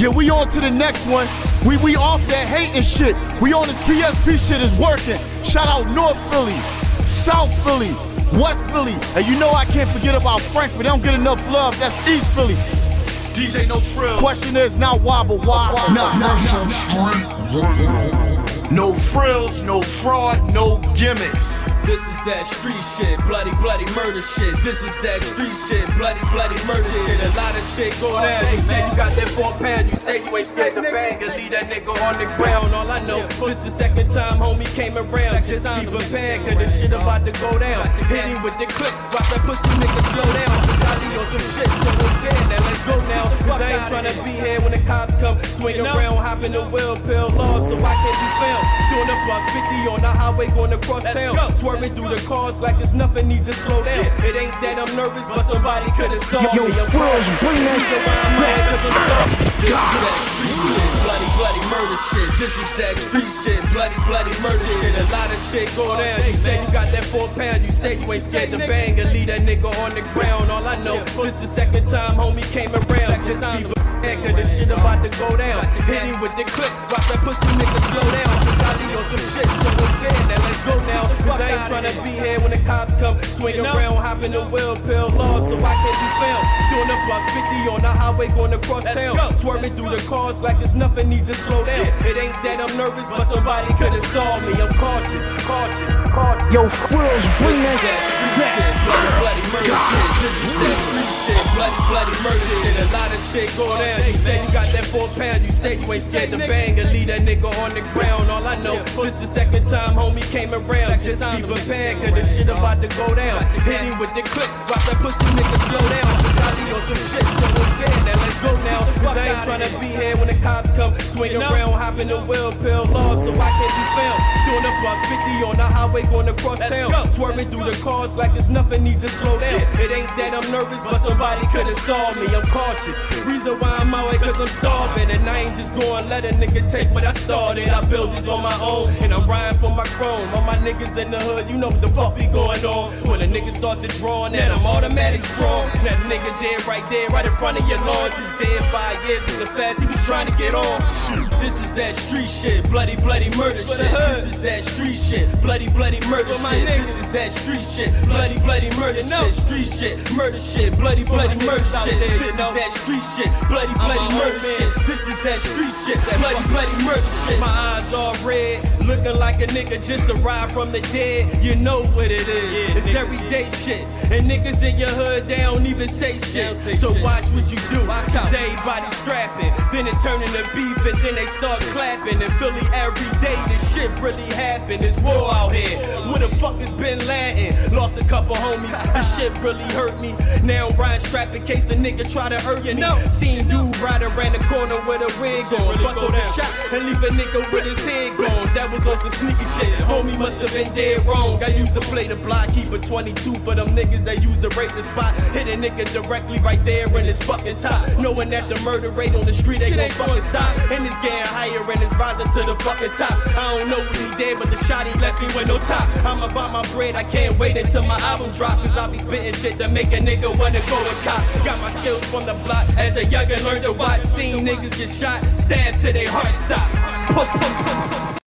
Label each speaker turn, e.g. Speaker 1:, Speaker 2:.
Speaker 1: Yeah, we on to the next one. We we off that hating shit. We on this PSP shit is working. Shout out North Philly, South Philly, West Philly. And you know I can't forget about Frankford. They don't get enough love. That's East Philly. DJ No Frill. Question is now why, but why? Nah, nah. No frills, no fraud, no gimmicks.
Speaker 2: This is that street shit, bloody, bloody murder shit. This is that street shit, bloody, bloody murder shit. A lot of shit go down. You say you got that four pound, you say you ain't scared the bang and leave that nigga on the ground. All I know, this the second time homie came around. Just be prepared, cause the shit about to go down. Hit him with the clip, watch that pussy nigga slow down. Cause I ain't tryna be here when the cops come. Swing around, hopping the wheel, pill law, so I can't be found. Doing a buck 50 on the highway, going across town. Swerving through the cars like there's nothing need to slow down. It ain't that I'm nervous, but somebody could have saw
Speaker 1: Yo,
Speaker 2: me. I'm
Speaker 1: Phrillz,
Speaker 2: cautious.
Speaker 1: bring that
Speaker 2: Reason why I'm mad, cause I'm stuck. This is that street shit, bloody, bloody murder shit. This is that street shit, bloody, bloody murder shit. A lot of shit go down. You say you got that four pound, you say you ain't scared to bang and leave that nigga on the ground. All I know, this the second time homie came around. Just be prepared, cause the shit about to go down. Hit him with the clip, watch that pussy nigga slow down. Cause I need on some shit, so it's fair. Now let's go now. Cause I ain't tryna be here when the cops come. Swing around, hopping the wheel, pill law, so I can't be found. Doing a buck 50 on the highway, going across town. Swerving through the cars like there's nothing need to slow down. It ain't that I'm nervous, but somebody could have saw me. I'm cautious, cautious, cautious.
Speaker 1: Yo, Phrillz, bring that.
Speaker 2: that street shit, This is that street shit, bloody, bloody murder shit. A lot of shit go down. You say you got that four pound, you say you ain't scared to bang and leave that nigga on the ground. All I know, this the second time homie came around. Just be prepared, cause the shit about to go down. Hit him with the clip, watch that pussy nigga slow down. Cause I on some shit, so it's fair. Now let's go now. Cause I ain't tryna be here when the cops come. Swing around, hopping the wheel, pill law, so I can't be found. Doing a buck 50 on the highway, going across town. Swerving through the cars like there's nothing need to slow down. It ain't that I'm nervous, but somebody could have saw me. I'm cautious. Reason why I'm out here, cause I'm starving. And I ain't just going let a nigga take what I started. I built this on my own, and I'm riding for my chrome. All my niggas in the hood, you know what the fuck be going on. When a nigga start to draw, that I'm automatic strong. That nigga dead right there, right in front of your lawn. Just dead five years with the fast he was trying to get on. This is that street shit, bloody, bloody murder shit. This is that street shit, bloody, bloody murder shit. This is that street shit, bloody, bloody murder shit. Street shit, murder shit, bloody, bloody murder shit. This is that street shit, bloody, bloody murder shit. This is that street shit, bloody, bloody murder shit. My eyes all red, looking like a nigga just arrived from the dead. You know what it is. It's everyday shit. And niggas in your hood, they don't even say shit. So watch what you do. Cause everybody strapping. Then it turn into beef and then they start clapping. In Philly every day, this shit really happen. It's war out here. Where the fuck has been Latin? Lost a couple homies. This shit really hurt me. Now I'm riding strapped in case a nigga try to hurt me. Seen dude ride around the corner with a wig on. Bust on a shot and leave a nigga with his head gone. That was on some sneaky shit. Homie must have been dead wrong. I used to play the block, keep a 22 for them niggas that used to rape the spot. Hit a nigga directly right there in his fucking top. Knowing that the murder rate on the street ain't gon' fucking stop. And it's getting higher and it's rising to the fucking top. I don't know what he did, but the shot he left me with no top. I'ma buy my bread, I can't wait until my album drop. Cause I'll be spitting shit that make a nigga wanna go and cop. Got my skills from the block as a youngin' learned to watch. Seen niggas get shot, stabbed till they heart stop. Pussy.